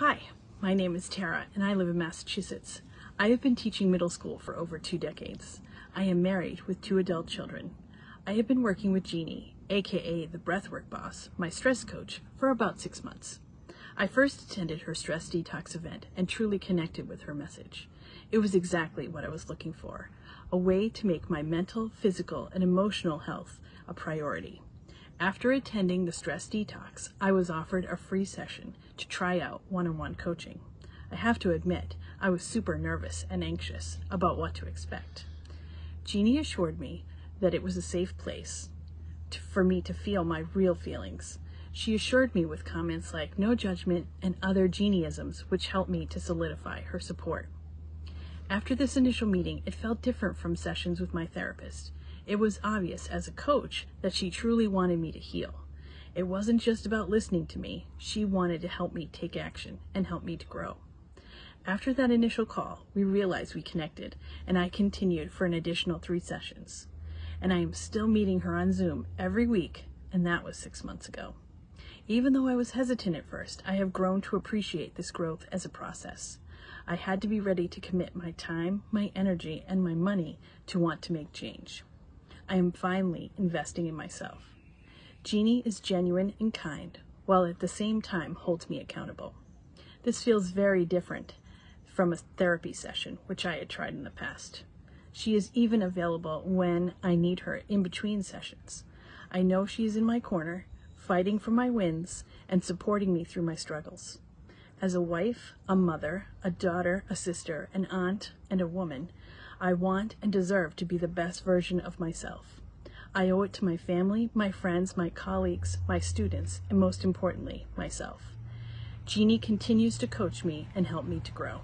Hi, my name is Tara and I live in Massachusetts. I have been teaching middle school for over two decades. I am married with two adult children. I have been working with Jeannie, aka the Breathwork Boss, my stress coach, for about six months. I first attended her stress detox event and truly connected with her message. It was exactly what I was looking for a way to make my mental, physical, and emotional health a priority. After attending the stress detox, I was offered a free session to try out one on one coaching. I have to admit, I was super nervous and anxious about what to expect. Jeannie assured me that it was a safe place to, for me to feel my real feelings. She assured me with comments like no judgment and other Jeannieisms, which helped me to solidify her support. After this initial meeting, it felt different from sessions with my therapist. It was obvious as a coach that she truly wanted me to heal. It wasn't just about listening to me, she wanted to help me take action and help me to grow. After that initial call, we realized we connected, and I continued for an additional three sessions. And I am still meeting her on Zoom every week, and that was six months ago. Even though I was hesitant at first, I have grown to appreciate this growth as a process. I had to be ready to commit my time, my energy, and my money to want to make change. I am finally investing in myself. Jeannie is genuine and kind, while at the same time holds me accountable. This feels very different from a therapy session, which I had tried in the past. She is even available when I need her in between sessions. I know she is in my corner, fighting for my wins and supporting me through my struggles. As a wife, a mother, a daughter, a sister, an aunt, and a woman, I want and deserve to be the best version of myself. I owe it to my family, my friends, my colleagues, my students, and most importantly, myself. Jeannie continues to coach me and help me to grow.